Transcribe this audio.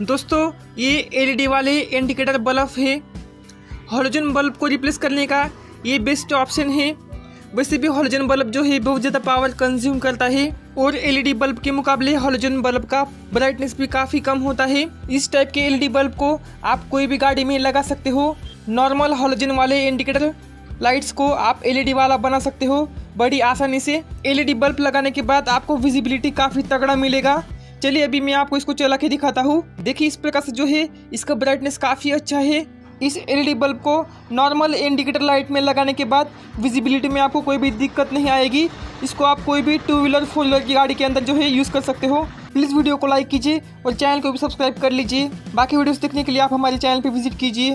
दोस्तों, ये एलईडी वाले इंडिकेटर बल्ब है। हॉलोजन बल्ब को रिप्लेस करने का ये बेस्ट ऑप्शन है। वैसे भी हॉलोजन बल्ब जो है, बहुत ज़्यादा पावर कंज्यूम करता है और एलईडी बल्ब के मुकाबले हॉलोजन बल्ब का ब्राइटनेस भी काफ़ी कम होता है। इस टाइप के एलईडी बल्ब को आप कोई भी गाड़ी में लगा सकते हो। नॉर्मल हॉलोजन वाले इंडिकेटर लाइट्स को आप एलईडी वाला बना सकते हो। बड़ी आसानी से एलईडी बल्ब लगाने के बाद आपको विजिबिलिटी काफ़ी तगड़ा मिलेगा। चलिए अभी मैं आपको इसको चला के दिखाता हूँ। देखिए इस प्रकार से जो है, इसका ब्राइटनेस काफ़ी अच्छा है। इस एलईडी बल्ब को नॉर्मल इंडिकेटर लाइट में लगाने के बाद विजिबिलिटी में आपको कोई भी दिक्कत नहीं आएगी। इसको आप कोई भी टू व्हीलर फोर व्हीलर की गाड़ी के अंदर जो है यूज़ कर सकते हो। प्लीज़ वीडियो को लाइक कीजिए और चैनल को भी सब्सक्राइब कर लीजिए। बाकी वीडियोस देखने के लिए आप हमारे चैनल पर विज़िट कीजिए।